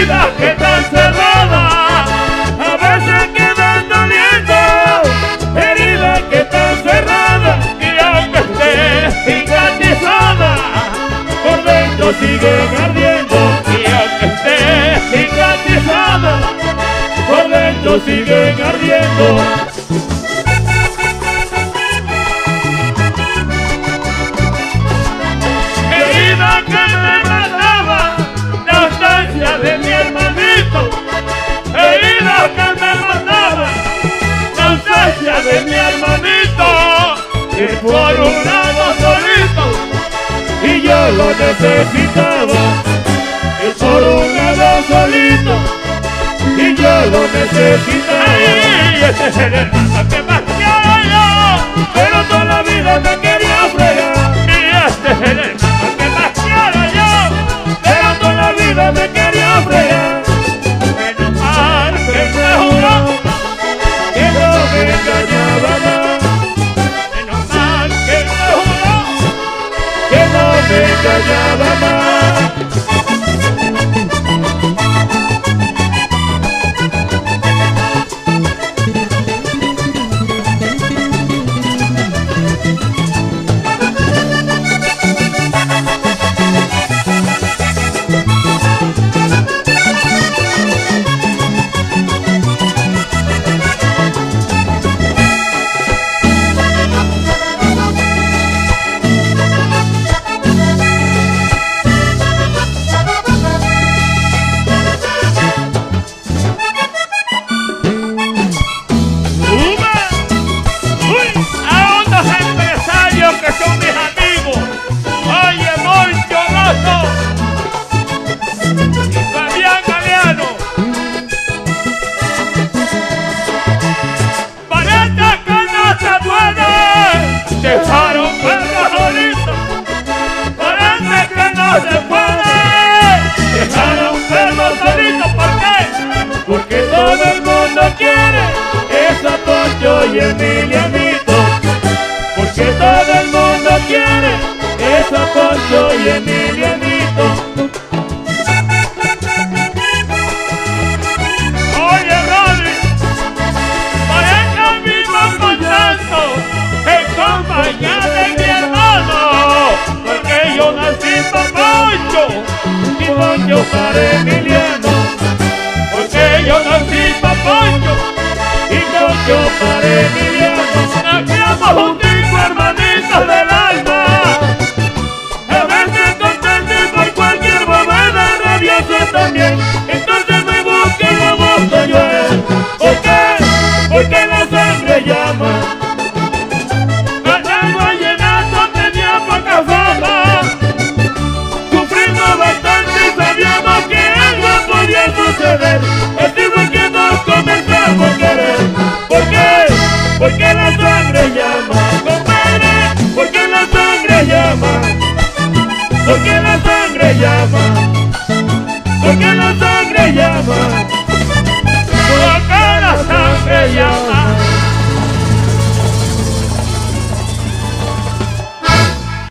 heridas que están cerradas, a veces quedan doliendo, heridas que están cerradas, y aunque esté cicatrizada, por dentro siguen ardiendo, y aunque esté cicatrizada, por dentro siguen ardiendo. Que lado solito, y yo lo necesitaba. Por un lado solito, y yo lo necesitaba. Y ese es me dejar un perro solito. Parece que no se puede dejar a un perro solito. ¿Por qué? Porque todo el mundo quiere esa Poncho y Emilianito. Porque todo el mundo quiere esa Poncho y Emilianito. Para Poncho y Poncho para Emiliano. Porque yo nací para Poncho y Poncho para Emiliano. porque la sangre llama, porque la sangre llama.